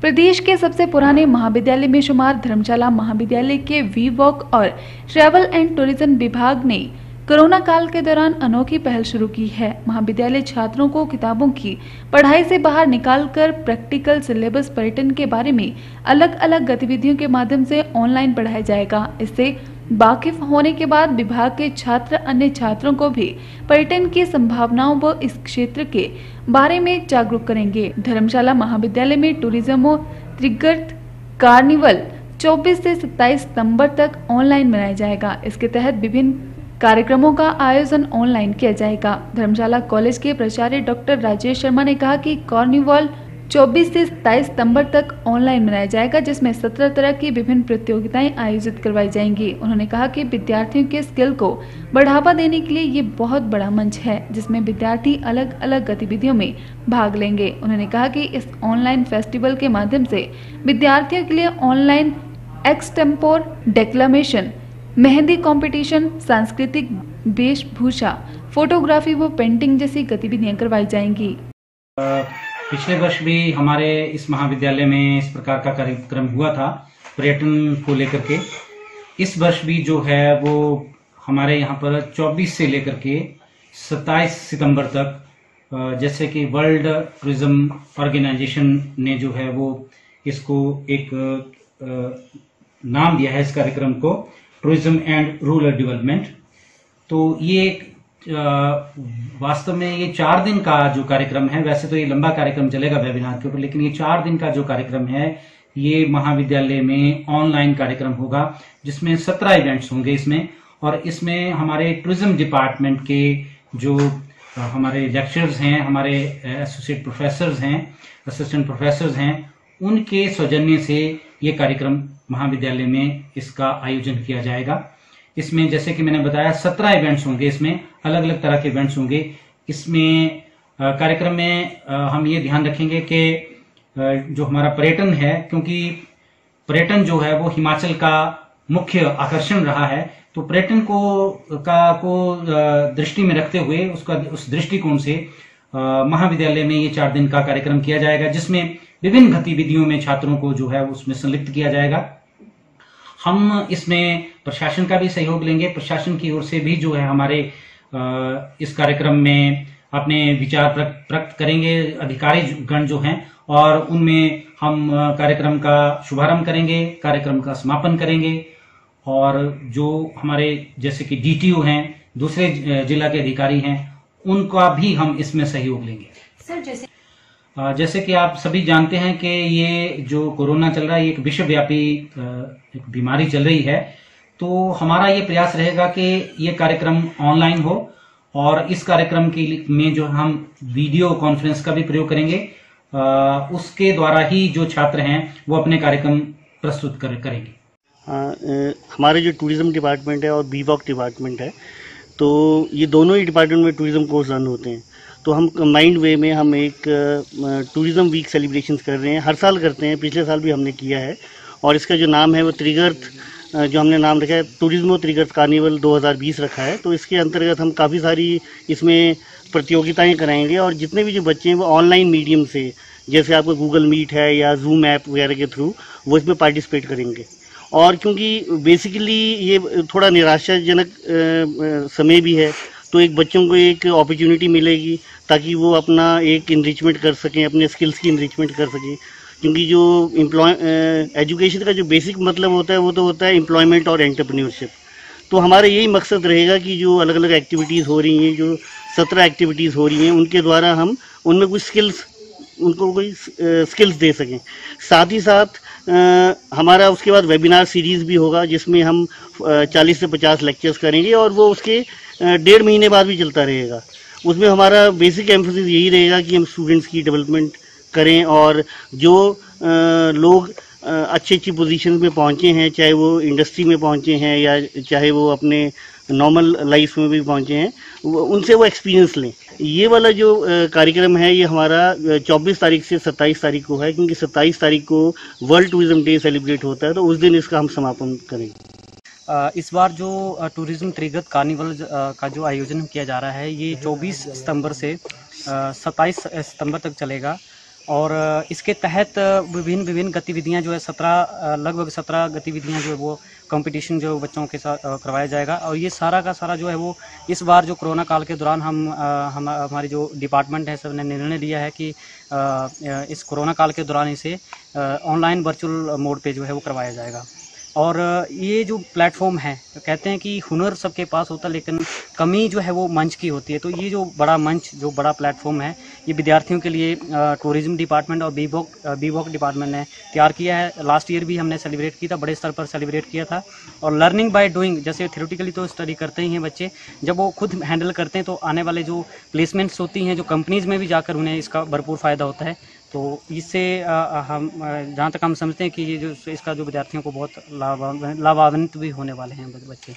प्रदेश के सबसे पुराने महाविद्यालय में शुमार धर्मशाला महाविद्यालय के वी वॉक और ट्रेवल एंड टूरिज़्म विभाग ने कोरोना काल के दौरान अनोखी पहल शुरू की है। महाविद्यालय छात्रों को किताबों की पढ़ाई से बाहर निकालकर प्रैक्टिकल सिलेबस पर्यटन के बारे में अलग अलग गतिविधियों के माध्यम से ऑनलाइन पढ़ाया जाएगा। इससे वाकिफ होने के बाद विभाग के छात्र अन्य छात्रों को भी पर्यटन की संभावनाओं व इस क्षेत्र के बारे में जागरूक करेंगे। धर्मशाला महाविद्यालय में टूरिज़्म त्रिगर्त कार्निवल 24 से 27 सितंबर तक ऑनलाइन मनाया जाएगा। इसके तहत विभिन्न कार्यक्रमों का आयोजन ऑनलाइन किया जाएगा। धर्मशाला कॉलेज के प्राचार्य डॉक्टर राजेश शर्मा ने कहा कि कार्निवल 24 से 27 सितंबर तक ऑनलाइन मनाया जाएगा, जिसमें 17 तरह की विभिन्न प्रतियोगिताएँ आयोजित करवाई जाएँगी। उन्होंने कहा कि विद्यार्थियों के स्किल को बढ़ावा देने के लिए ये बहुत बड़ा मंच है, जिसमें विद्यार्थी अलग अलग गतिविधियों में भाग लेंगे। उन्होंने कहा कि इस ऑनलाइन फेस्टिवल के माध्यम से विद्यार्थियों के लिए online extempore declamation mehndi competition सांस्कृतिक वेशभूषा फोटोग्राफी व पेंटिंग जैसी गतिविधियाँ करवाई जाएँगी। पिछले वर्ष भी हमारे इस महाविद्यालय में इस प्रकार का कार्यक्रम हुआ था, पर्यटन को लेकर के। इस वर्ष भी जो है वो हमारे यहाँ पर 24 से लेकर के 27 सितंबर तक जैसे कि वर्ल्ड टूरिज़्म ऑर्गेनाइजेशन ने जो है वो इसको एक नाम दिया है इस कार्यक्रम को, टूरिज़्म एंड रूरल डेवलपमेंट। तो ये एक वास्तव में ये चार दिन का जो कार्यक्रम है, वैसे तो ये लंबा कार्यक्रम चलेगा वेबिनार के ऊपर, लेकिन ये चार दिन का जो कार्यक्रम है, ये महाविद्यालय में ऑनलाइन कार्यक्रम होगा, जिसमें सत्रह इवेंट्स होंगे इसमें, और इसमें हमारे टूरिज़्म डिपार्टमेंट के जो हमारे लेक्चरर्स हैं, हमारे एसोसिएट प्रोफेसर हैं, असिस्टेंट प्रोफेसर हैं, उनके सौजन्य से ये कार्यक्रम महाविद्यालय में इसका आयोजन किया जाएगा। इसमें जैसे कि मैंने बताया, सत्रह इवेंट्स होंगे इसमें अलग अलग तरह के इवेंट्स होंगे। इसमें कार्यक्रम में हम ये ध्यान रखेंगे कि जो हमारा पर्यटन है, क्योंकि पर्यटन जो है वो हिमाचल का मुख्य आकर्षण रहा है तो पर्यटन को, का, को दृष्टि में रखते हुए उसका, उस दृष्टिकोण से महाविद्यालय में ये चार दिन का कार्यक्रम किया जाएगा, जिसमें विभिन्न गतिविधियों में छात्रों को जो है उसमें संलिप्त किया जाएगा। हम इसमें प्रशासन का भी सहयोग लेंगे। प्रशासन की ओर से भी जो है हमारे इस कार्यक्रम में अपने विचार प्रकट करेंगे। अधिकारी गण जो हैं और उनमें हम कार्यक्रम का शुभारंभ करेंगे, कार्यक्रम का समापन करेंगे और जो हमारे जैसे कि डीटीओ हैं, दूसरे जिला के अधिकारी हैं, उनका भी हम इसमें सहयोग लेंगे। सर, जैसे जैसे कि आप सभी जानते हैं कि ये जो कोरोना चल रहा है ये एक विश्वव्यापी एक बीमारी चल रही है। तो हमारा ये प्रयास रहेगा कि ये कार्यक्रम ऑनलाइन हो और इस कार्यक्रम के में जो हम वीडियो कॉन्फ्रेंस का भी प्रयोग करेंगे उसके द्वारा ही जो छात्र हैं वो अपने कार्यक्रम प्रस्तुत कर, करेंगे। हमारे जो टूरिज़्म डिपार्टमेंट है और बीवॉक डिपार्टमेंट है तो ये दोनों ही डिपार्टमेंट में टूरिज़्म कोर्स रन होते हैं। तो हम कंबाइंड वे में हम एक टूरिज़्म वीक सेलिब्रेशंस कर रहे हैं। हर साल करते हैं, पिछले साल भी हमने किया है। और इसका जो नाम है वो त्रिगर्थ जो हमने नाम रखा है टूरिज्मो त्रिगर्थ कार्निवल 2020 रखा है। तो इसके अंतर्गत हम काफ़ी सारी इसमें प्रतियोगिताएँ कराएँगे और जितने भी जो बच्चे हैं वो ऑनलाइन मीडियम से, जैसे आपको गूगल मीट है या जूम ऐप वगैरह के थ्रू वो इसमें पार्टिसिपेट करेंगे। और क्योंकि बेसिकली ये थोड़ा निराशाजनक समय भी है तो एक बच्चों को एक अपॉर्चुनिटी मिलेगी ताकि वो अपना एक इनरिचमेंट कर सकें अपने स्किल्स की इनरिचमेंट कर सकें। क्योंकि जो एम्प्लॉय एजुकेशन का जो बेसिक मतलब होता है वो तो होता है एम्प्लॉयमेंट और एंटरप्रेन्योरशिप तो हमारा यही मकसद रहेगा कि जो अलग अलग एक्टिविटीज़ हो रही हैं जो सत्रह एक्टिविटीज़ हो रही हैं उनके द्वारा हम उनमें कुछ स्किल्स उनको कोई स्किल्स दे सकें। साथ ही साथ आ, हमारा उसके बाद वेबिनार सीरीज़ भी होगा जिसमें हम चालीस से पचास लेक्चर्स करेंगे और वो उसके डेढ़ महीने बाद भी चलता रहेगा। उसमें हमारा बेसिक एम्फोसिस यही रहेगा कि हम स्टूडेंट्स की डेवलपमेंट करें और जो लोग अच्छी अच्छी पोजीशन में पहुँचे हैं, चाहे वो इंडस्ट्री में पहुँचे हैं या चाहे वो अपने नॉर्मल लाइफ में भी पहुँचे हैं उनसे वो एक्सपीरियंस लें। ये वाला जो कार्यक्रम है, ये हमारा 24 तारीख से 27 तारीख को है, क्योंकि 27 तारीख को वर्ल्ड टूरिज़्म डे सेलिब्रेट होता है तो उस दिन इसका हम समापन करेंगे। इस बार जो टूरिज़्म त्रिगत कार्निवल का जो आयोजन किया जा रहा है, ये 24 सितंबर से 27 सितंबर तक चलेगा। और इसके तहत विभिन्न विभिन्न गतिविधियाँ जो है, सत्रह लगभग सत्रह गतिविधियाँ जो है, वो कंपटीशन जो बच्चों के साथ करवाया जाएगा। और ये सारा का सारा जो है, वो इस बार जो कोरोना काल के दौरान हम हम, हमारी जो डिपार्टमेंट है सबने निर्णय लिया है कि इस कोरोना काल के दौरान इसे ऑनलाइन वर्चुअल मोड पे जो है, वो करवाया जाएगा। और ये जो प्लेटफॉर्म है कहते हैं कि हुनर सबके पास होता लेकिन कमी जो है वो मंच की होती है। तो ये जो बड़ा मंच, जो बड़ा प्लेटफॉर्म है, ये विद्यार्थियों के लिए टूरिज़्म डिपार्टमेंट और B voc B voc department ने तैयार किया है। लास्ट ईयर भी हमने सेलिब्रेट किया था, बड़े स्तर पर सेलिब्रेट किया था। और लर्निंग बाय डूइंग जैसे थ्योरेटिकली तो स्टडी करते ही हैं बच्चे, जब वो खुद हैंडल करते हैं तो आने वाले जो प्लेसमेंट्स होती हैं, जो कंपनीज़ में भी जाकर उन्हें इसका भरपूर फ़ायदा होता है। तो इससे हम जहाँ तक हम समझते हैं कि ये जो, इसका जो विद्यार्थियों को बहुत लाभ लाभान्वित भी होने वाले हैं बच्चे।